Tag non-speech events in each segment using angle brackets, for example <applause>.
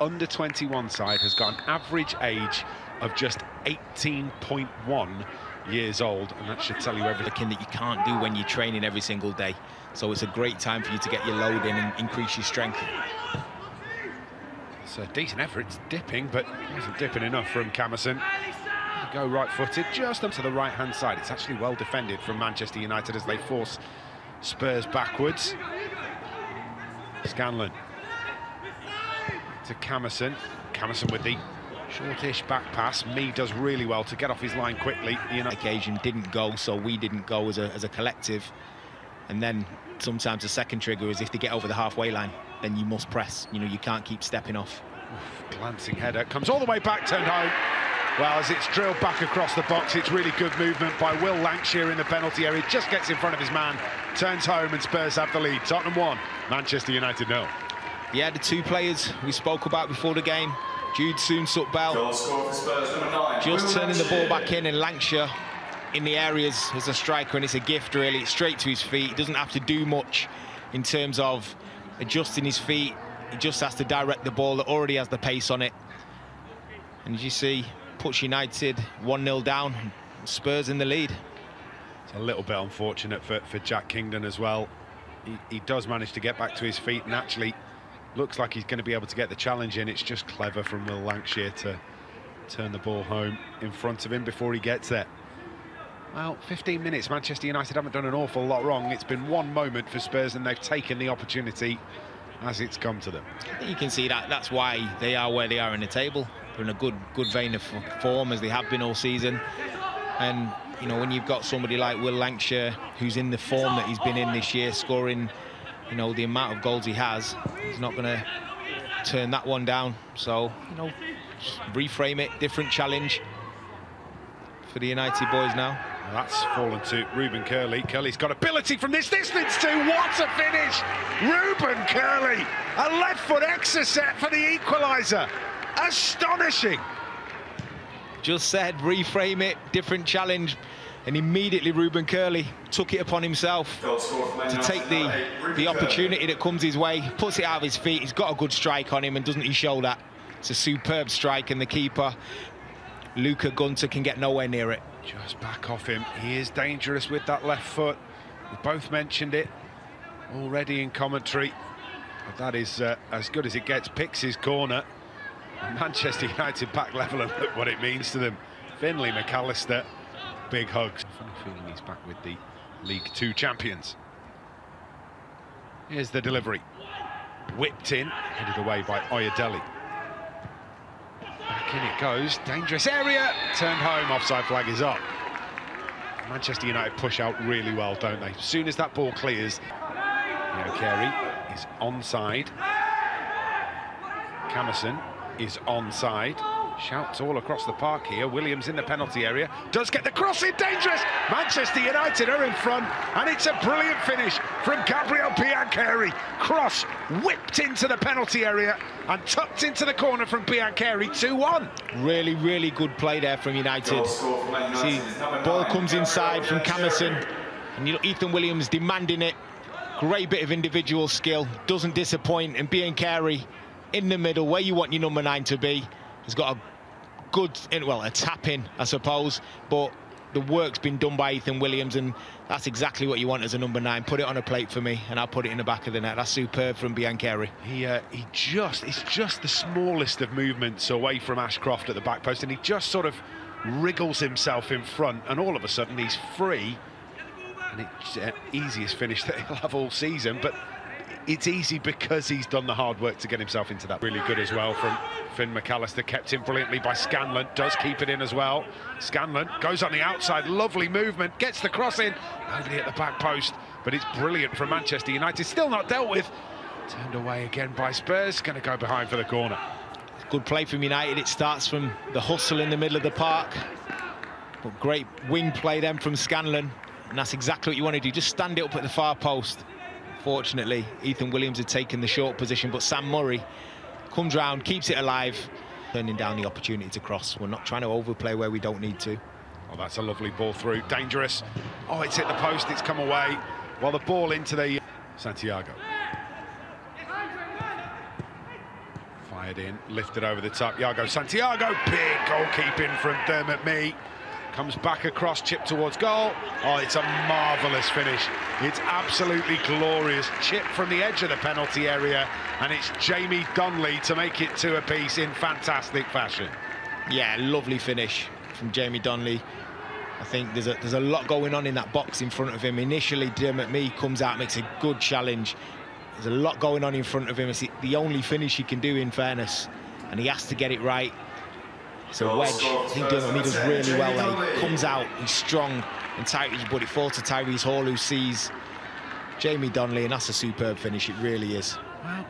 under-21 side has got an average age of just 18.1 years old, and that should tell you everything that you can't do when you're training every single day. So it's a great time for you to get your load in and increase your strength. It's a decent effort, it's dipping, but it wasn't dipping enough from Camerson. Go right-footed, just up to the right-hand side. It's actually well defended from Manchester United as they force Spurs backwards. Scanlon to Camerson. Camerson with the shortish back pass. Mee does really well to get off his line quickly. You know, occasion didn't go, so we didn't go as a, as a collective. And then sometimes the second trigger is if they get over the halfway line, then you must press. You know, you can't keep stepping off. Oof, glancing header comes all the way back, turned home. Well, as it's drilled back across the box, it's really good movement by Will Lankshear in the penalty area. Just gets in front of his man, turns home, and Spurs have the lead. Tottenham 1, Manchester United 0. Yeah, the two players we spoke about before the game, Jude Soonsup Bell, just turning the ball back in, and Lankshear in the areas as a striker, and it's a gift, really. It's straight to his feet. He doesn't have to do much in terms of adjusting his feet. He just has to direct the ball that already has the pace on it. And as you see, puts United 1-0 down, Spurs in the lead. It's a little bit unfortunate for, for Jack Kingdon as well. He, he does manage to get back to his feet and actually looks like he's going to be able to get the challenge in. It's just clever from Will Lankshear to turn the ball home in front of him before he gets there. Well, 15 minutes, Manchester United haven't done an awful lot wrong. It's been one moment for Spurs and they've taken the opportunity as it's come to them. You can see that that's why they are where they are in the table. They're in a good good vein of form as they have been all season. And, you know, when you've got somebody like Will Lankshear, who's in the form that he's been in this year, scoring you know, the amount of goals he has, he's not going to turn that one down. So, you know, reframe it, different challenge for the United boys now. That's fallen to Ruben Curley. Curley's got ability from this distance too. What a finish! Ruben Curley, a left foot exocet for the equaliser. Astonishing. Just said, reframe it, different challenge and immediately Ruben Curley took it upon himself to take the, the opportunity that comes his way, puts it out of his feet. He's got a good strike on him, and doesn't he show that? It's a superb strike, and the keeper, Luca Gunter, can get nowhere near it. Just back off him. He is dangerous with that left foot. We both mentioned it already in commentary. But that is uh, as good as it gets. Picks his corner. Manchester United back level <laughs> and look what it means to them. Finley McAllister big hugs. Funny feeling he's back with the League Two champions. Here's the delivery. Whipped in, headed away by Oyedele. Back in it goes, dangerous area, turned home, offside flag is up. Manchester United push out really well, don't they? As soon as that ball clears, Now Carey is onside. Camerson is onside. Shouts all across the park here. Williams in the penalty area. Does get the cross in. Dangerous. Manchester United are in front. And it's a brilliant finish from Gabriel Biancheri. Cross whipped into the penalty area and tucked into the corner from Biancheri. 2-1. Really, really good play there from United. See, ball comes inside from Camerson. And you know, Ethan Williams demanding it. Great bit of individual skill. Doesn't disappoint. And Biancheri in the middle, where you want your number nine to be. He's got a good, well, a tap in, I suppose, but the work's been done by Ethan Williams, and that's exactly what you want as a number nine. Put it on a plate for me, and I'll put it in the back of the net. That's superb from Biancheri. He uh, he just, it's just the smallest of movements away from Ashcroft at the back post, and he just sort of wriggles himself in front, and all of a sudden he's free. And it's uh, easiest finish that <laughs> he'll have all season, but it's easy because he's done the hard work to get himself into that. Really good as well from Finn McAllister, kept in brilliantly by Scanlon, does keep it in as well. Scanlon goes on the outside, lovely movement, gets the cross in, nobody at the back post, but it's brilliant from Manchester United, still not dealt with. Turned away again by Spurs, going to go behind for the corner. Good play from United, it starts from the hustle in the middle of the park. But great wing play then from Scanlon, and that's exactly what you want to do, just stand it up at the far post. Fortunately, Ethan Williams had taken the short position, but Sam Murray comes round, keeps it alive, turning down the opportunity to cross. We're not trying to overplay where we don't need to. Oh, that's a lovely ball through. Dangerous. Oh, it's hit the post, it's come away. Well, the ball into the Santiago. Fired in, lifted over the top. Yago Santiago, big goalkeeping from Dermot Mee. Comes back across, chip towards goal. Oh, it's a marvellous finish. It's absolutely glorious. Chip from the edge of the penalty area, and it's Jamie Donley to make it two apiece in fantastic fashion. Yeah, lovely finish from Jamie Donley. I think there's a there's a lot going on in that box in front of him. Initially, Dermot Mee comes out, makes a good challenge. There's a lot going on in front of him. It's the only finish he can do, in fairness, and he has to get it right. It's a wedge. I think Dermot Mee does really well there. He comes out, he's strong, and Tyrese, but it falls to Tyrese Hall, who sees Jamie Donley, and that's a superb finish. It really is. Well,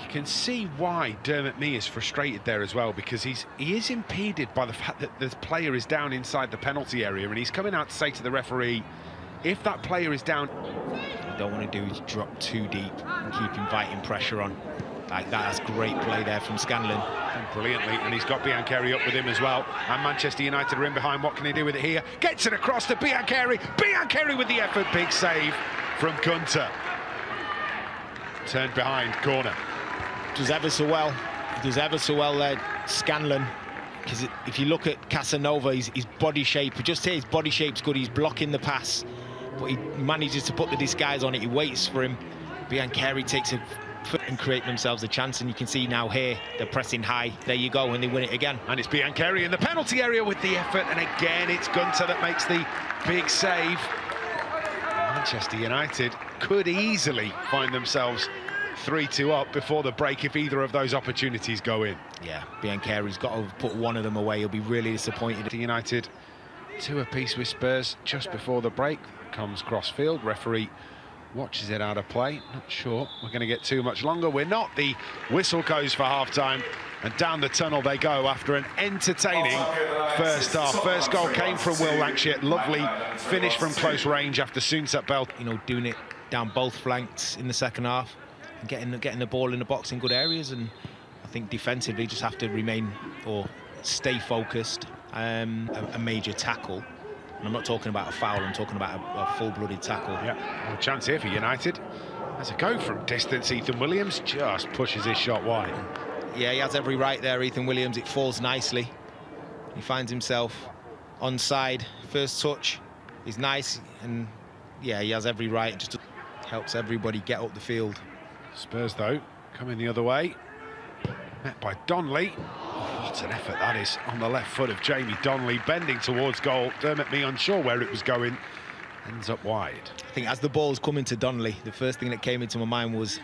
you can see why Dermot Mee is frustrated there as well because he's he is impeded by the fact that the player is down inside the penalty area and he's coming out to say to the referee if that player is down what you don't want to do is drop too deep and keep inviting pressure on like that that's great play there from Scanlon brilliantly and he's got Biancheri up with him as well and Manchester United are in behind what can he do with it here gets it across to Biancheri Biancheri with the effort big save from Gunter turned behind corner does ever so well. He does ever so well there, Scanlon. Because if you look at Casanova, his, his body shape, just here his body shape's good. He's blocking the pass, but he manages to put the disguise on it. He waits for him. Biancheri takes a foot and create themselves a chance. And you can see now here, they're pressing high. There you go, and they win it again. And it's Biancheri in the penalty area with the effort. And again, it's Gunter that makes the big save. Manchester United could easily find themselves 3-2 up before the break if either of those opportunities go in. Yeah, Biancheri's got to put one of them away. He'll be really disappointed. United two apiece with Spurs just before the break. Comes crossfield, referee watches it out of play. Not sure we're going to get too much longer. We're not. The whistle goes for half-time. And down the tunnel they go after an entertaining first half. First goal came from Will Lankshear. Lovely finish from close range after Soonsup Bell. You know, doing it down both flanks in the second half getting getting the ball in the box in good areas. And I think defensively, just have to remain or stay focused. Um, a, a, major tackle. And I'm not talking about a foul. I'm talking about a, a full-blooded tackle. Yeah, well, chance here for United. As a go from distance, Ethan Williams just pushes his shot wide. Yeah, he has every right there, Ethan Williams. It falls nicely. He finds himself onside. First touch is nice, and yeah, he has every right. Just helps everybody get up the field. Spurs, though, coming the other way. Met by Donley. What an effort that is on the left foot of Jamie Donley, bending towards goal. Dermot Mee unsure where it was going. Ends up wide. I think as the ball's coming to Donley, the first thing that came into my mind was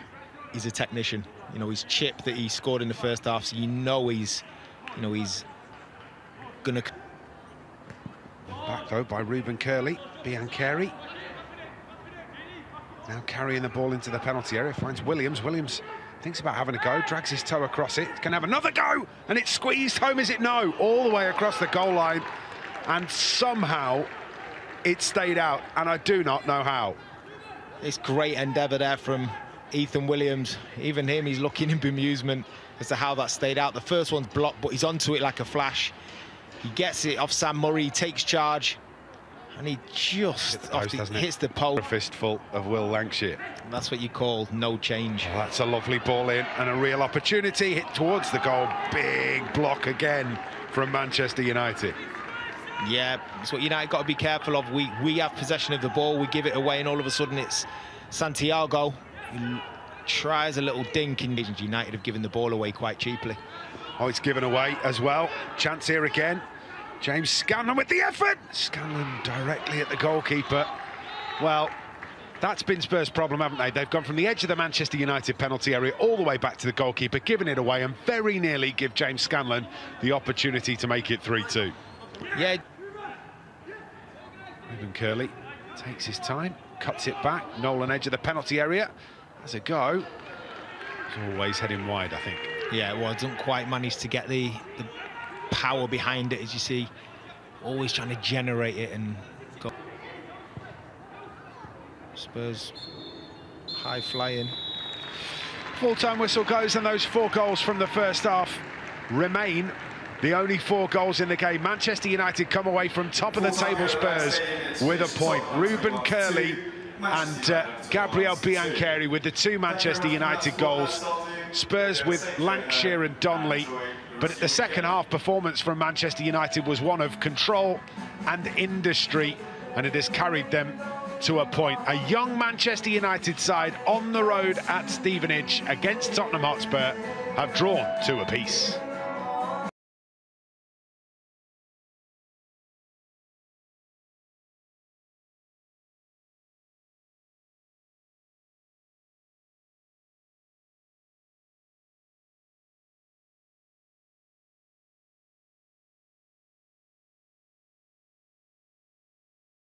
he's a technician. You know, his chip that he scored in the first half, so you know he's, you know, he's gonna. Back though by Ruben Curley, Biancheri now carrying the ball into the penalty area, finds Williams. Williams thinks about having a go, drags his toe across it, can have another go, and it's squeezed home, is it? No, all the way across the goal line, and somehow it stayed out, and I do not know how. It's great endeavour there from Ethan Williams. Even him, he's looking in bemusement as to how that stayed out. The first one's blocked, but he's onto it like a flash. He gets it off Sam Murray, takes charge, and he just the post, the, hits the pole. A fistful of Will Lankshear. That's what you call no change. Oh, that's a lovely ball in and a real opportunity. Hit towards the goal. Big block again from Manchester United. Yeah, it's what United got to be careful of. We we have possession of the ball, we give it away, and all of a sudden it's Santiago who tries a little dink, and United have given the ball away quite cheaply. Oh, it's given away as well. Chance here again. James Scanlon with the effort. Scanlon directly at the goalkeeper. Well, that's been Spurs' problem, haven't they? They've gone from the edge of the Manchester United penalty area all the way back to the goalkeeper, giving it away, and very nearly give James Scanlon the opportunity to make it 3-2. Yeah. Ruben Curley takes his time, cuts it back. Nolan edge of the penalty area. Has a go. He's always heading wide, I think. Yeah, well, doesn't quite manage to get the, the power behind it, as you see. Always trying to generate it and go. Spurs high flying. Full-time whistle goes and those four goals from the first half remain the only four goals in the game. Manchester United come away from top of the table Spurs with a point. Ruben Curley and uh, Gabriel Biancheri with the two Manchester United goals. Spurs with Lankshear and Donley. But the second half performance from Manchester United was one of control and industry, and it has carried them to a point. A young Manchester United side on the road at Stevenage against Tottenham Hotspur have drawn to a piece.